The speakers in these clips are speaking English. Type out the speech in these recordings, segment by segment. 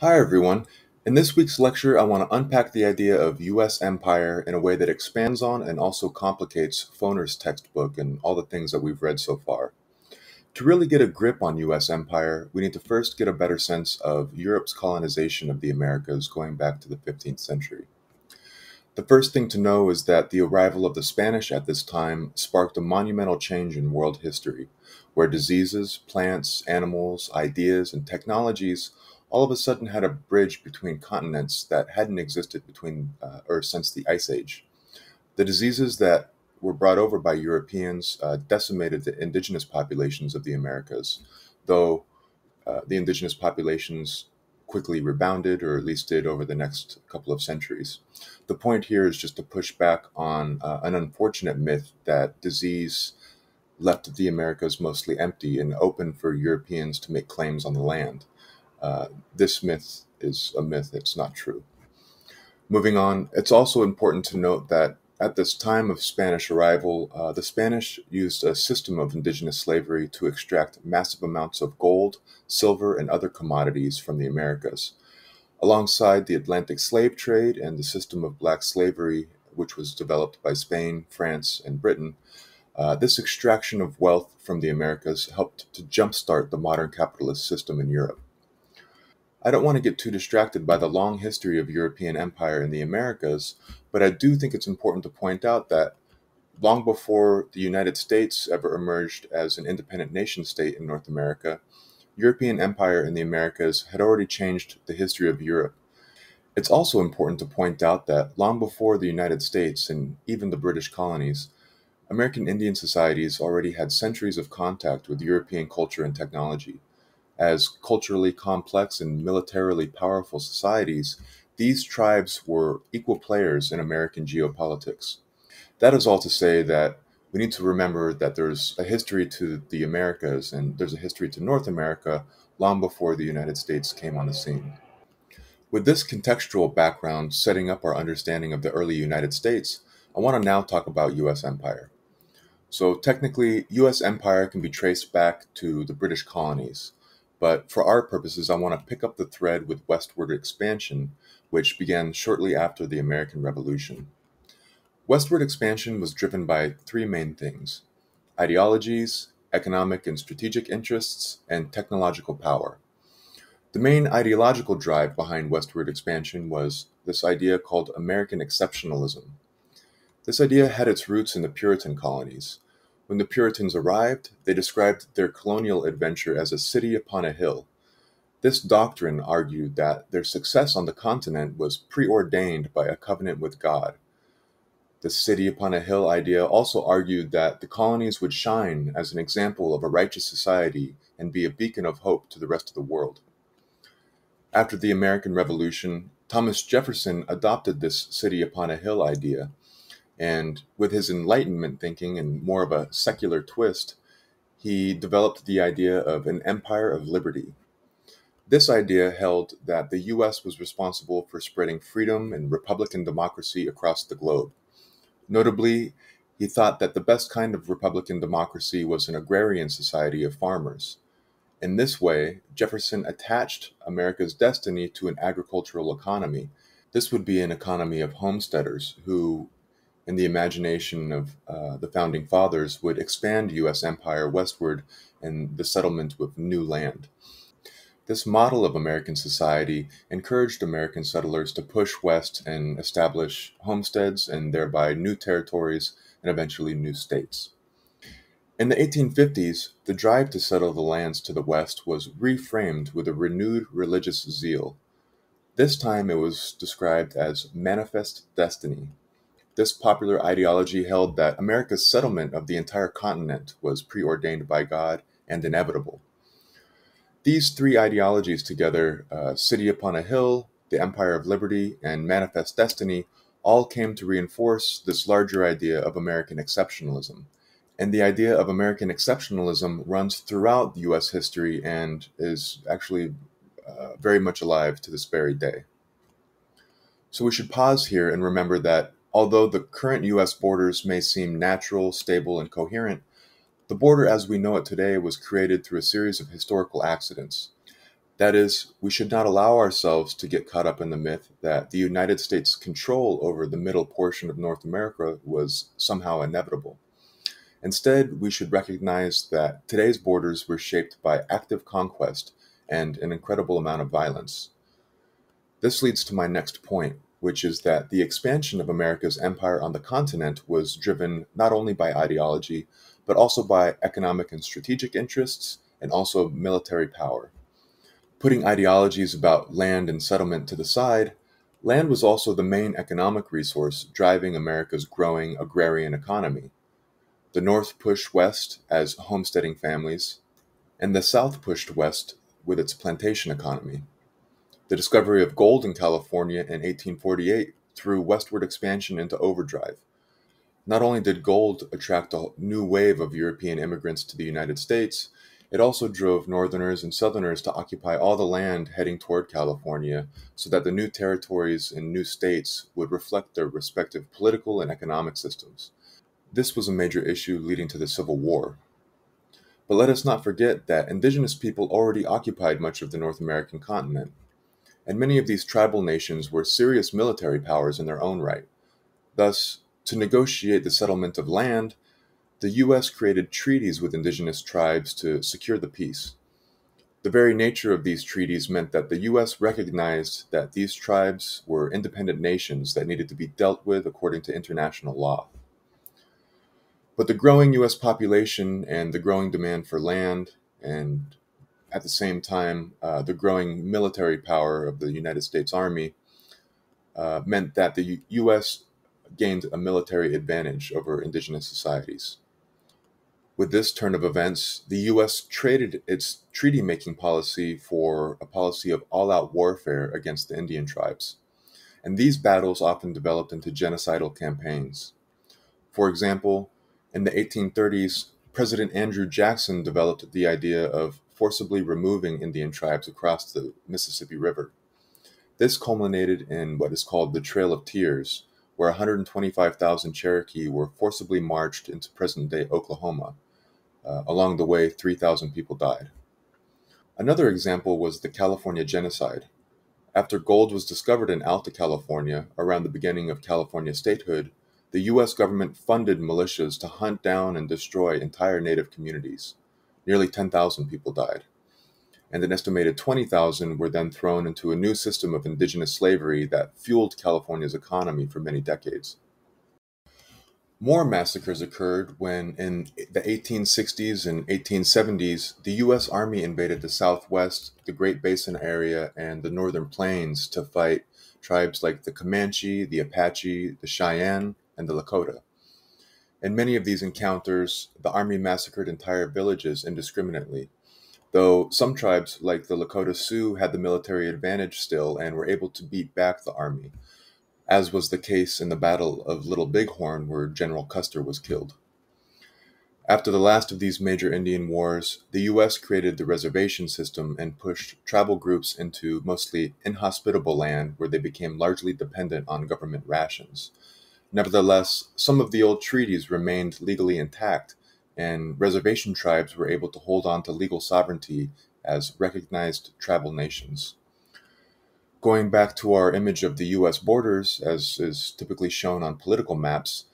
Hi, everyone. In this week's lecture, I want to unpack the idea of U.S. empire in a way that expands on and also complicates Foner's textbook and all the things that we've read so far. To really get a grip on U.S. empire, we need to first get a better sense of Europe's colonization of the Americas going back to the 15th century. The first thing to know is that the arrival of the Spanish at this time sparked a monumental change in world history, where diseases, plants, animals, ideas, and technologies all of a sudden had a bridge between continents that hadn't existed between uh, or since the Ice Age. The diseases that were brought over by Europeans uh, decimated the indigenous populations of the Americas, though uh, the indigenous populations quickly rebounded, or at least did over the next couple of centuries. The point here is just to push back on uh, an unfortunate myth that disease left the Americas mostly empty and open for Europeans to make claims on the land. Uh, this myth is a myth, it's not true. Moving on, it's also important to note that at this time of Spanish arrival, uh, the Spanish used a system of indigenous slavery to extract massive amounts of gold, silver, and other commodities from the Americas. Alongside the Atlantic slave trade and the system of black slavery, which was developed by Spain, France, and Britain, uh, this extraction of wealth from the Americas helped to jumpstart the modern capitalist system in Europe. I don't want to get too distracted by the long history of European empire in the Americas, but I do think it's important to point out that long before the United States ever emerged as an independent nation state in North America, European empire in the Americas had already changed the history of Europe. It's also important to point out that long before the United States and even the British colonies, American Indian societies already had centuries of contact with European culture and technology. As culturally complex and militarily powerful societies, these tribes were equal players in American geopolitics. That is all to say that we need to remember that there's a history to the Americas and there's a history to North America long before the United States came on the scene. With this contextual background setting up our understanding of the early United States, I want to now talk about US empire. So technically, US empire can be traced back to the British colonies, but for our purposes, I want to pick up the thread with westward expansion, which began shortly after the American Revolution. Westward expansion was driven by three main things ideologies, economic and strategic interests, and technological power. The main ideological drive behind westward expansion was this idea called American exceptionalism. This idea had its roots in the Puritan colonies, when the Puritans arrived, they described their colonial adventure as a city upon a hill. This doctrine argued that their success on the continent was preordained by a covenant with God. The city upon a hill idea also argued that the colonies would shine as an example of a righteous society and be a beacon of hope to the rest of the world. After the American Revolution, Thomas Jefferson adopted this city upon a hill idea and with his Enlightenment thinking and more of a secular twist, he developed the idea of an empire of liberty. This idea held that the US was responsible for spreading freedom and republican democracy across the globe. Notably, he thought that the best kind of republican democracy was an agrarian society of farmers. In this way, Jefferson attached America's destiny to an agricultural economy. This would be an economy of homesteaders who in the imagination of uh, the founding fathers, would expand U.S. empire westward and the settlement with new land. This model of American society encouraged American settlers to push west and establish homesteads and thereby new territories and eventually new states. In the 1850s, the drive to settle the lands to the west was reframed with a renewed religious zeal. This time it was described as manifest destiny, this popular ideology held that America's settlement of the entire continent was preordained by God and inevitable. These three ideologies together, uh, City Upon a Hill, the Empire of Liberty, and Manifest Destiny, all came to reinforce this larger idea of American exceptionalism. And the idea of American exceptionalism runs throughout US history and is actually uh, very much alive to this very day. So we should pause here and remember that Although the current U.S. borders may seem natural, stable, and coherent, the border as we know it today was created through a series of historical accidents. That is, we should not allow ourselves to get caught up in the myth that the United States' control over the middle portion of North America was somehow inevitable. Instead, we should recognize that today's borders were shaped by active conquest and an incredible amount of violence. This leads to my next point, which is that the expansion of America's empire on the continent was driven not only by ideology, but also by economic and strategic interests, and also military power. Putting ideologies about land and settlement to the side, land was also the main economic resource driving America's growing agrarian economy. The North pushed west as homesteading families, and the South pushed west with its plantation economy. The discovery of gold in California in 1848 threw westward expansion into overdrive. Not only did gold attract a new wave of European immigrants to the United States, it also drove Northerners and Southerners to occupy all the land heading toward California so that the new territories and new states would reflect their respective political and economic systems. This was a major issue leading to the Civil War. But let us not forget that indigenous people already occupied much of the North American continent and many of these tribal nations were serious military powers in their own right. Thus, to negotiate the settlement of land, the U.S. created treaties with indigenous tribes to secure the peace. The very nature of these treaties meant that the U.S. recognized that these tribes were independent nations that needed to be dealt with according to international law. But the growing U.S. population and the growing demand for land and at the same time, uh, the growing military power of the United States Army uh, meant that the U- U.S. gained a military advantage over indigenous societies. With this turn of events, the U.S. traded its treaty making policy for a policy of all out warfare against the Indian tribes. And these battles often developed into genocidal campaigns. For example, in the 1830s, President Andrew Jackson developed the idea of forcibly removing Indian tribes across the Mississippi River. This culminated in what is called the Trail of Tears, where 125,000 Cherokee were forcibly marched into present day Oklahoma. Uh, along the way, 3,000 people died. Another example was the California Genocide. After gold was discovered in Alta California around the beginning of California statehood, the U.S. government funded militias to hunt down and destroy entire native communities nearly 10,000 people died. And an estimated 20,000 were then thrown into a new system of indigenous slavery that fueled California's economy for many decades. More massacres occurred when, in the 1860s and 1870s, the U.S. Army invaded the Southwest, the Great Basin area, and the Northern Plains to fight tribes like the Comanche, the Apache, the Cheyenne, and the Lakota. In many of these encounters, the army massacred entire villages indiscriminately, though some tribes, like the Lakota Sioux, had the military advantage still and were able to beat back the army, as was the case in the Battle of Little Bighorn, where General Custer was killed. After the last of these major Indian wars, the U.S. created the reservation system and pushed tribal groups into mostly inhospitable land where they became largely dependent on government rations. Nevertheless, some of the old treaties remained legally intact, and reservation tribes were able to hold on to legal sovereignty as recognized tribal nations. Going back to our image of the US borders, as is typically shown on political maps,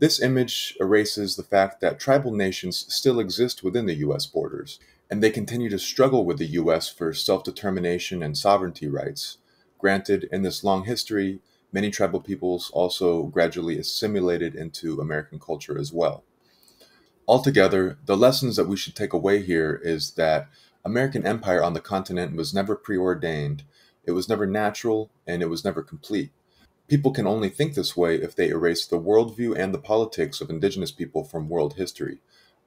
this image erases the fact that tribal nations still exist within the US borders, and they continue to struggle with the US for self determination and sovereignty rights. Granted, in this long history, many tribal peoples also gradually assimilated into American culture as well. Altogether, the lessons that we should take away here is that American empire on the continent was never preordained, it was never natural, and it was never complete. People can only think this way if they erase the worldview and the politics of indigenous people from world history,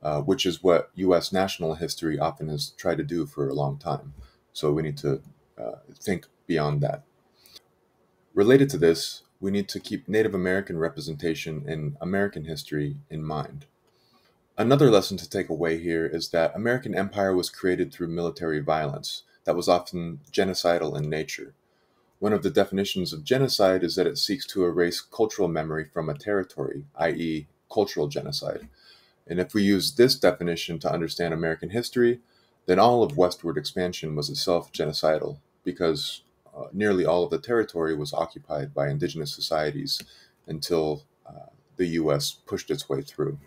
uh, which is what U.S. national history often has tried to do for a long time. So we need to uh, think beyond that. Related to this, we need to keep Native American representation in American history in mind. Another lesson to take away here is that American empire was created through military violence that was often genocidal in nature. One of the definitions of genocide is that it seeks to erase cultural memory from a territory, i.e., cultural genocide. And if we use this definition to understand American history, then all of westward expansion was itself genocidal because uh, nearly all of the territory was occupied by indigenous societies until uh, the US pushed its way through.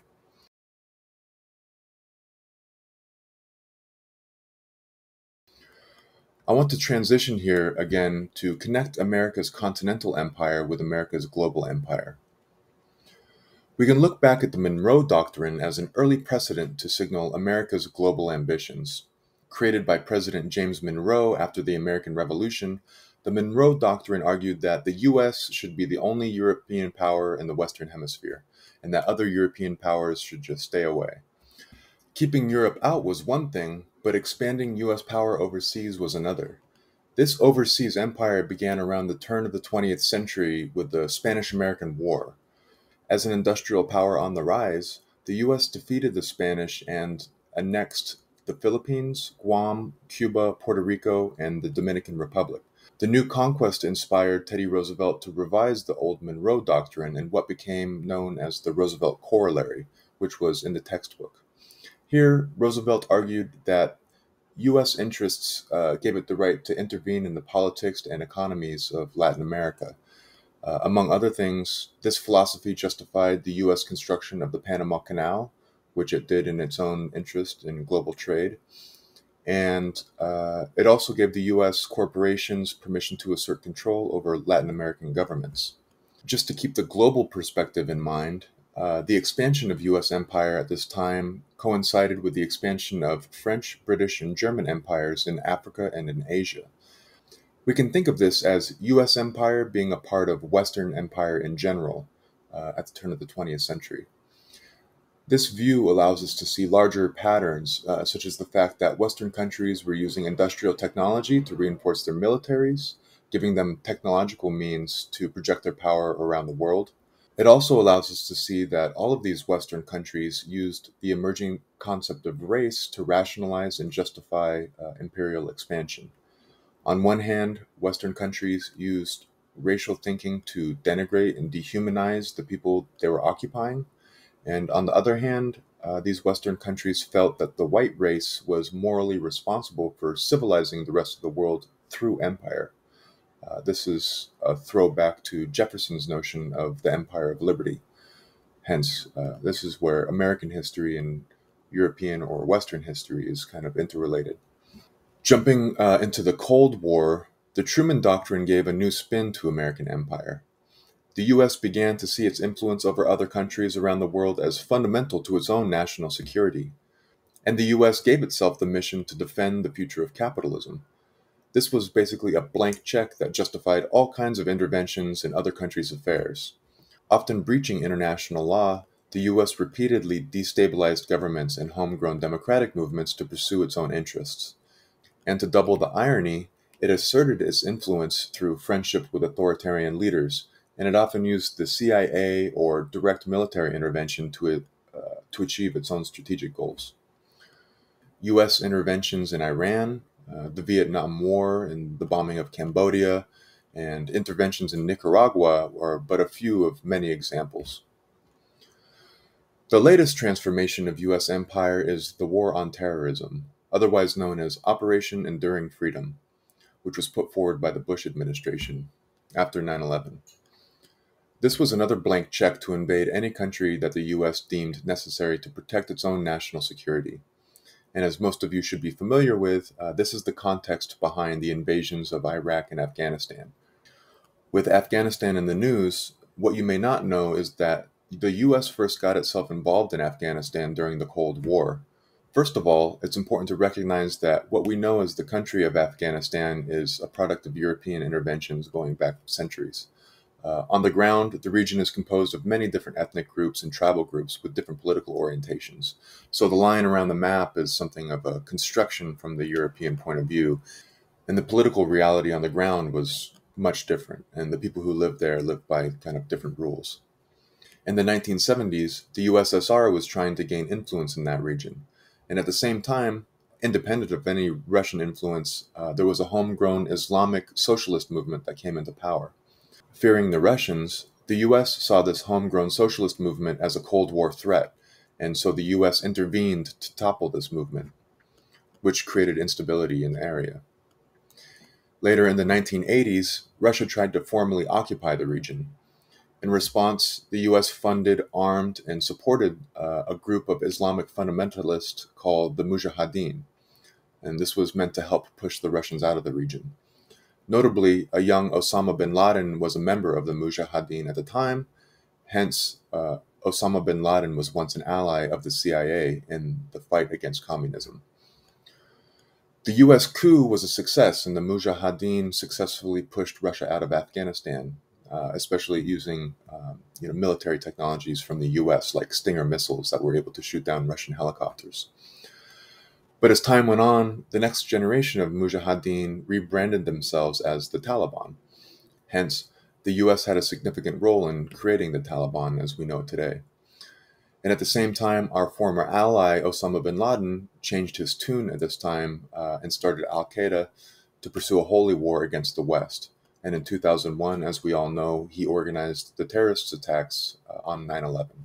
I want to transition here again to connect America's continental empire with America's global empire. We can look back at the Monroe Doctrine as an early precedent to signal America's global ambitions. Created by President James Monroe after the American Revolution, the Monroe Doctrine argued that the US should be the only European power in the Western Hemisphere, and that other European powers should just stay away. Keeping Europe out was one thing, but expanding US power overseas was another. This overseas empire began around the turn of the 20th century with the Spanish American War. As an industrial power on the rise, the US defeated the Spanish and annexed the Philippines, Guam, Cuba, Puerto Rico, and the Dominican Republic. The new conquest inspired Teddy Roosevelt to revise the old Monroe Doctrine in what became known as the Roosevelt Corollary, which was in the textbook. Here, Roosevelt argued that U.S. interests uh, gave it the right to intervene in the politics and economies of Latin America. Uh, among other things, this philosophy justified the U.S. construction of the Panama Canal, which it did in its own interest in global trade. And uh, it also gave the U.S. corporations permission to assert control over Latin American governments. Just to keep the global perspective in mind, uh, the expansion of U.S. empire at this time coincided with the expansion of French, British, and German empires in Africa and in Asia. We can think of this as U.S. empire being a part of Western empire in general uh, at the turn of the 20th century. This view allows us to see larger patterns, uh, such as the fact that Western countries were using industrial technology to reinforce their militaries, giving them technological means to project their power around the world it also allows us to see that all of these Western countries used the emerging concept of race to rationalize and justify uh, imperial expansion. On one hand, Western countries used racial thinking to denigrate and dehumanize the people they were occupying. And on the other hand, uh, these Western countries felt that the white race was morally responsible for civilizing the rest of the world through empire. Uh, this is a throwback to Jefferson's notion of the Empire of Liberty. Hence, uh, this is where American history and European or Western history is kind of interrelated. Jumping uh, into the Cold War, the Truman Doctrine gave a new spin to American empire. The U.S. began to see its influence over other countries around the world as fundamental to its own national security. And the U.S. gave itself the mission to defend the future of capitalism. This was basically a blank check that justified all kinds of interventions in other countries' affairs. Often breaching international law, the US repeatedly destabilized governments and homegrown democratic movements to pursue its own interests. And to double the irony, it asserted its influence through friendship with authoritarian leaders, and it often used the CIA or direct military intervention to, uh, to achieve its own strategic goals. US interventions in Iran, uh, the Vietnam War and the bombing of Cambodia and interventions in Nicaragua are but a few of many examples. The latest transformation of U.S. empire is the War on Terrorism, otherwise known as Operation Enduring Freedom, which was put forward by the Bush administration after 9 11. This was another blank check to invade any country that the U.S. deemed necessary to protect its own national security. And as most of you should be familiar with, uh, this is the context behind the invasions of Iraq and Afghanistan. With Afghanistan in the news, what you may not know is that the US first got itself involved in Afghanistan during the Cold War. First of all, it's important to recognize that what we know as the country of Afghanistan is a product of European interventions going back centuries. Uh, on the ground, the region is composed of many different ethnic groups and tribal groups with different political orientations. So the line around the map is something of a construction from the European point of view. And the political reality on the ground was much different. And the people who lived there lived by kind of different rules. In the 1970s, the USSR was trying to gain influence in that region. And at the same time, independent of any Russian influence, uh, there was a homegrown Islamic socialist movement that came into power. Fearing the Russians, the US saw this homegrown socialist movement as a Cold War threat, and so the US intervened to topple this movement. which created instability in the area. Later in the 1980s, Russia tried to formally occupy the region. In response, the US funded, armed, and supported uh, a group of Islamic fundamentalists called the Mujahideen, and this was meant to help push the Russians out of the region. Notably, a young Osama bin Laden was a member of the Mujahideen at the time, hence, uh, Osama bin Laden was once an ally of the CIA in the fight against communism. The US coup was a success, and the Mujahideen successfully pushed Russia out of Afghanistan, uh, especially using um, you know, military technologies from the US, like Stinger missiles that were able to shoot down Russian helicopters. But as time went on, the next generation of Mujahideen rebranded themselves as the Taliban. Hence, the US had a significant role in creating the Taliban as we know it today. And at the same time, our former ally, Osama bin Laden, changed his tune at this time uh, and started Al Qaeda to pursue a holy war against the West. And in 2001, as we all know, he organized the terrorist attacks uh, on 9 11.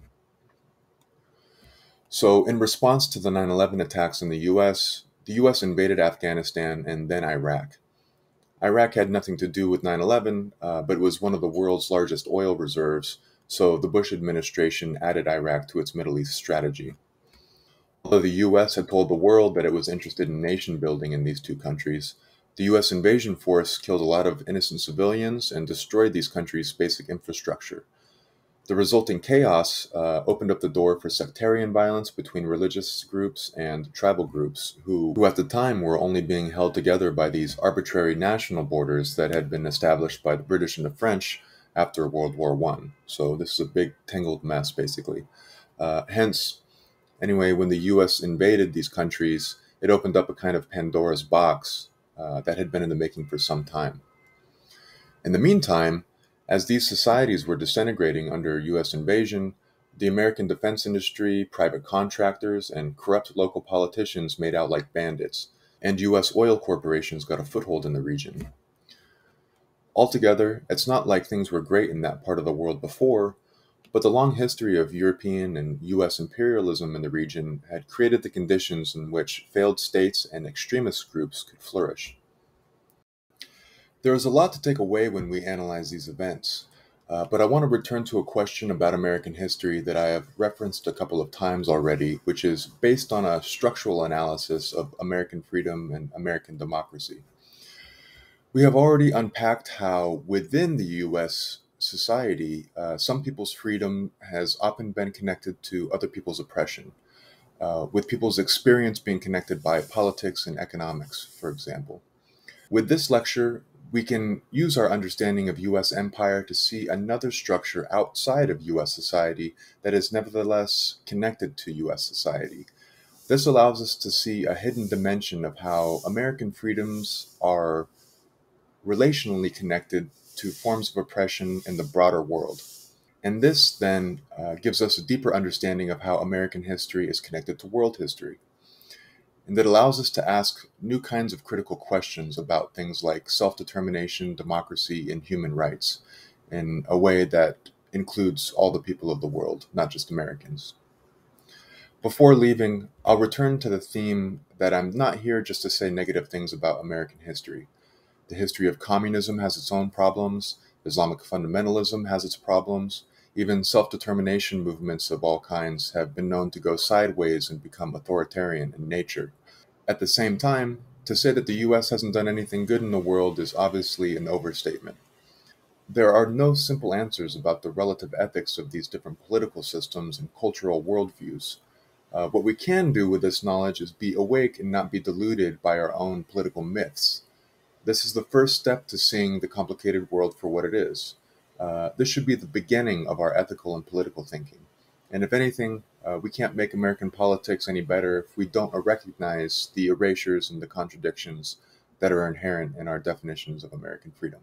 So, in response to the 9 11 attacks in the US, the US invaded Afghanistan and then Iraq. Iraq had nothing to do with 9 11, uh, but it was one of the world's largest oil reserves, so the Bush administration added Iraq to its Middle East strategy. Although the US had told the world that it was interested in nation building in these two countries, the US invasion force killed a lot of innocent civilians and destroyed these countries' basic infrastructure. The resulting chaos uh, opened up the door for sectarian violence between religious groups and tribal groups, who, who at the time were only being held together by these arbitrary national borders that had been established by the British and the French after World War I. So this is a big tangled mess, basically. Uh, hence, anyway, when the U.S. invaded these countries, it opened up a kind of Pandora's box uh, that had been in the making for some time. In the meantime, as these societies were disintegrating under U.S. invasion, the American defense industry, private contractors, and corrupt local politicians made out like bandits, and U.S. oil corporations got a foothold in the region. Altogether, it's not like things were great in that part of the world before, but the long history of European and U.S. imperialism in the region had created the conditions in which failed states and extremist groups could flourish. There is a lot to take away when we analyze these events, uh, but I want to return to a question about American history that I have referenced a couple of times already, which is based on a structural analysis of American freedom and American democracy. We have already unpacked how, within the US society, uh, some people's freedom has often been connected to other people's oppression, uh, with people's experience being connected by politics and economics, for example. With this lecture, we can use our understanding of US empire to see another structure outside of US society that is nevertheless connected to US society. This allows us to see a hidden dimension of how American freedoms are relationally connected to forms of oppression in the broader world. And this then uh, gives us a deeper understanding of how American history is connected to world history and that allows us to ask new kinds of critical questions about things like self determination, democracy, and human rights in a way that includes all the people of the world, not just Americans. Before leaving, I'll return to the theme that I'm not here just to say negative things about American history. The history of communism has its own problems, Islamic fundamentalism has its problems, even self determination movements of all kinds have been known to go sideways and become authoritarian in nature. At the same time, to say that the US hasn't done anything good in the world is obviously an overstatement. There are no simple answers about the relative ethics of these different political systems and cultural worldviews. Uh, what we can do with this knowledge is be awake and not be deluded by our own political myths. This is the first step to seeing the complicated world for what it is. Uh, this should be the beginning of our ethical and political thinking. And if anything, uh, we can't make American politics any better if we don't recognize the erasures and the contradictions that are inherent in our definitions of American freedom.